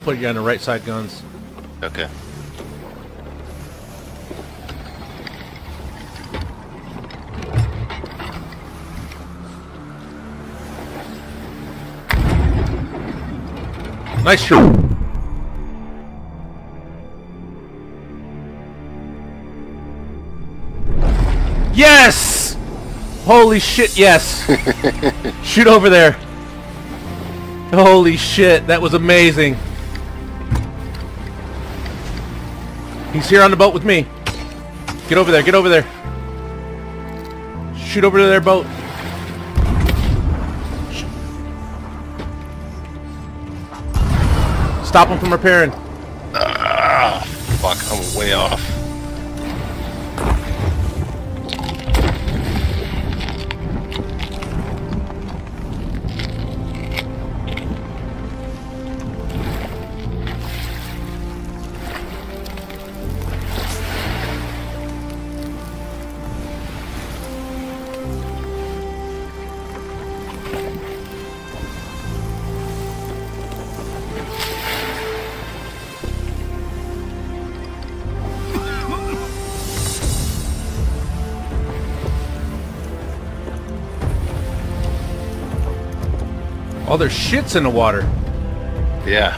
Put you on the right side guns. Okay. Nice shot. Yes! Holy shit, yes! Shoot over there. Holy shit, that was amazing. He's here on the boat with me. Get over there, get over there. Shoot over to their boat. Stop him from repairing. Ah, fuck, I'm way off. All their shit's in the water. Yeah.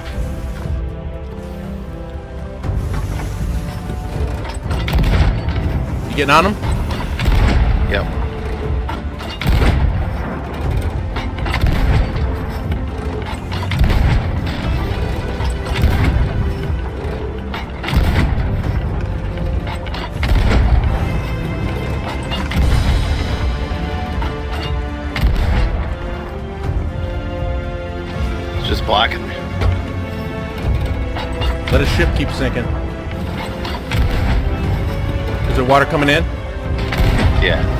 You getting on them? Yep. Just blocking me. Let his ship keep sinking. Is there water coming in? Yeah.